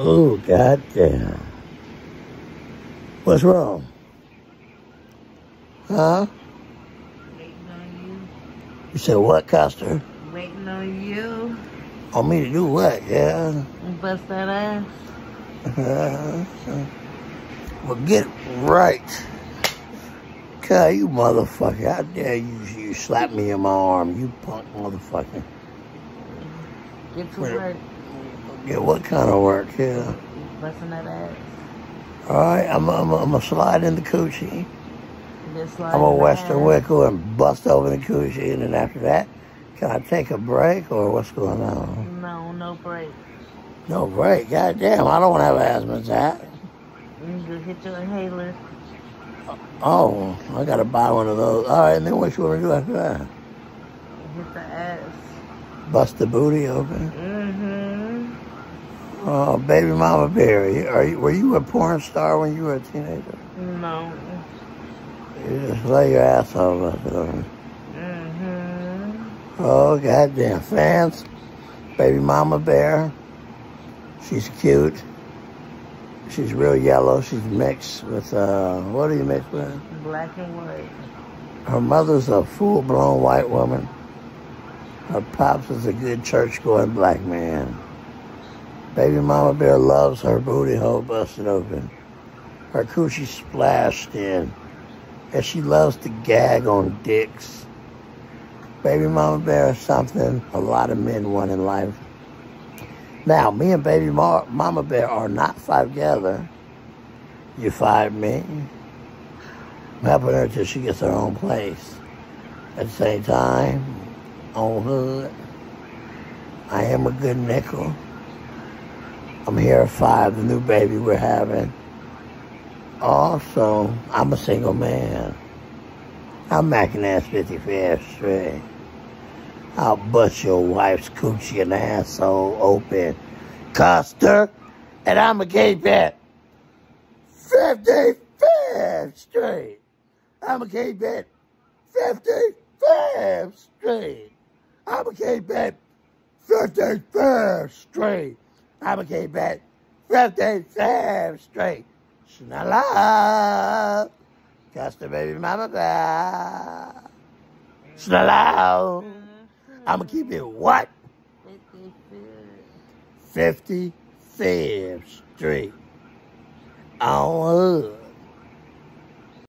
Oh, goddamn. What's wrong? Huh? Waiting on You said what, Custer? Waiting on you. On me to do what, yeah? Bust that ass. Uh, well, get right. God, you motherfucker. How dare you, you slap me in my arm, you punk motherfucker. Get to work. Yeah, what kind of work, yeah? Busting that ass. All right, I'm, I'm, I'm gonna slide in the coochie. I'm a Western. Wickle and bust over the coochie, and then after that, can I take a break or what's going on? No, no break. No break. God damn, I don't want to have asthma attack. You hit your inhaler. Oh, I gotta buy one of those. All right, and then what you want to do after that? Hit the ass. Bust the booty open. Mm-hmm. Oh, baby mama Berry, are you, were you a porn star when you were a teenager? No. You just lay your ass on us. Mm-hmm. Oh, goddamn. Fans, baby mama bear. She's cute. She's real yellow. She's mixed with, uh, what are you mixed with? Black and white. Her mother's a full-blown white woman. Her pops is a good church-going black man. Baby mama bear loves her booty hole busted open. Her coochie splashed in. And she loves to gag on dicks. Baby mama bear is something a lot of men want in life. Now, me and baby Ma- mama bear are not five together. You fired me. I'm helping her till she gets her own place. At the same time, on hood, I am a good nickel. I'm here at five, the new baby we're having. Also, I'm a single man. I'm macking ass 55th straight. I'll bust your wife's coochie and asshole open. Custer, and I'm a gay bet. 55 straight. I'm a gay bet. 55 straight. I'm a gay bet. 55 straight. I'm a gay bet. 55 straight. Snallow. Custer baby mama bear. Snallow. Mm-hmm. I'm gonna keep it what? 55. 55th Street. On hood.